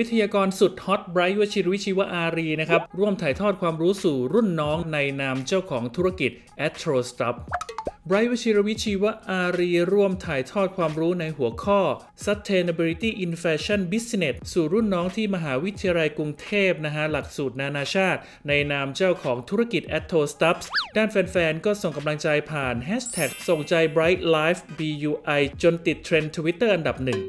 วิทยากรสุดฮอตไบร์ท วชิรวิชญ์ ชีวอารีนะครับ ร่วมถ่ายทอดความรู้สู่รุ่นน้องในนามเจ้าของธุรกิจ a t r o s t u f ไบรท์วชิรวิชีวอารีร่วมถ่ายทอดความรู้ในหัวข้อ Sustainability in Fashion Business สู่รุ่นน้องที่มหาวิทยาลัยกรุงเทพนะฮะ หลักสูตรนานาชาติ ในนามเจ้าของธุรกิจ a t t o Stuffs ด้านแฟน ๆ ก็ส่งกำลังใจผ่าน Hashtag ส่งใจ Bright Live BUI จนติดเทรนด์ Twitter อันดับหนึ่ง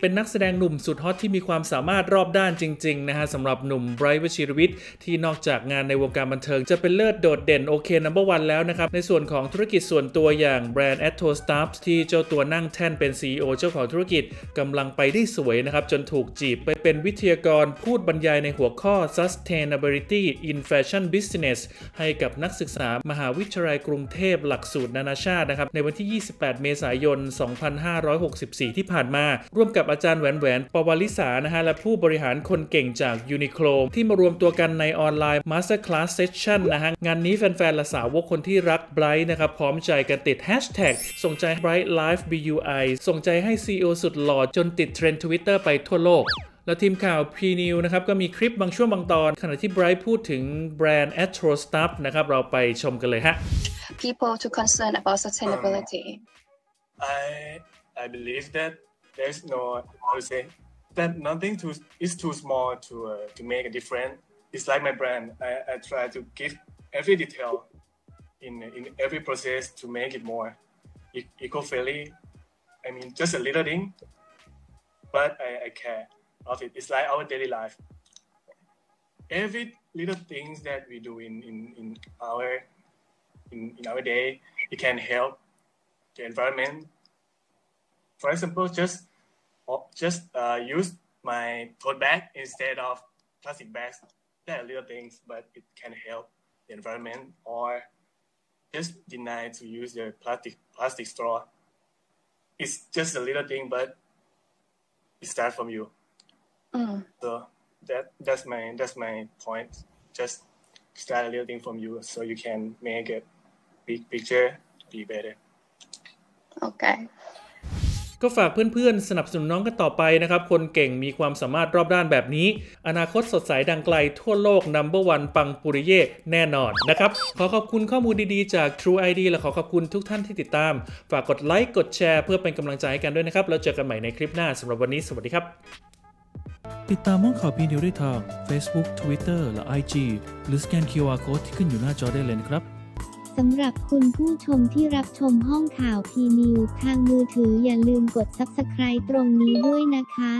เป็นนักแสดงหนุ่มสุดฮอตที่มีความสามารถรอบด้านจริงๆนะฮะสำหรับหนุ่มไบรท์วชิรวิทย์ที่นอกจากงานในวงการบันเทิงจะเป็นเลิศโดดเด่นโอเคนัมเบอร์วันแล้วนะครับ ในส่วนของธุรกิจส่วนตัวอย่างแบรนด์ a t t o Stuffs ที่เจ้าตัวนั่งแท่นเป็น CEO เจ้าของธุรกิจกำลังไปได้สวยนะครับ จนถูกจีบไปเป็นวิทยากรพูดบรรยายในหัวข้อ Sustainability in Fashion Business ให้กับนักศึกษามหาวิทยาลัยกรุงเทพหลักสูตรนานาชาตินะครับในวันที่ 28 เมษายน 2564 ที่ผ่านมาร่วมกับอาจารย์แหวนแหวนปวลิสานะฮะและผู้บริหารคนเก่งจากยูนิโคล่ที่มารวมตัวกันในออนไลน์ Master Class Session นะฮะงานนี้แฟนๆและสาวกคนที่รักไบร์ทนะครับพร้อมใจกันติด Hashtag ส่งใจ Bright Live BUI ส่งใจให้ CEO สุดหล่อจนติดเทรนด์ Twitter ไปทั่วโลกแล้วทีมข่าว P News นะครับ ก็มีคลิปบางช่วงบางตอน ขณะที่ไบร์ทพูดถึงแบรนด์ Astro Stuff นะครับ เราไปชมกันเลยฮะ people to concern about sustainability I I believe that there's no how to say that nothing too is too small to uh, to make a difference. It's like my brand. I, I try to give every detail in in every process to make it more eco-friendly. I mean, just a little thing, but I, I care of it. It's like our daily life. Every little things that we do in in, in our in, in our day, it can help the environment. For example, just just uh, use my tote bag instead of plastic bags. There are little things, but it can help the environment. Or just deny to use the plastic plastic straw. It's just a little thing, but it starts from you. Mm. So that that's my that's my point. Just start a little thing from you, so you can make a big picture be better. okay ก็ฝากเพื่อนๆ สนับสนุนน้องกันต่อไปนะครับ คนเก่งมีความสามารถรอบด้านแบบนี้ อนาคตสดใสดังไกลทั่วโลก Number One ปังปุริเย่แน่นอนนะครับ ขอขอบคุณข้อมูลดีๆ จาก True ID และขอขอบคุณทุกท่านที่ติดตาม ฝากกดไลค์กดแชร์เพื่อเป็นกำลังใจให้กันด้วยนะครับ แล้วเจอกันใหม่ในคลิปหน้าสำหรับวันนี้สวัสดีครับ ติดตามห้องข่าวพีนิวได้ทาง Facebook Twitter และ IG หรือสแกน QR Code ที่ขึ้นอยู่หน้าจอได้เลยนะครับ สำหรับคุณผู้ชมที่รับชมห้องข่าวพีนิวทางมือถืออย่าลืมกด Subscribe ตรงนี้ด้วยนะคะ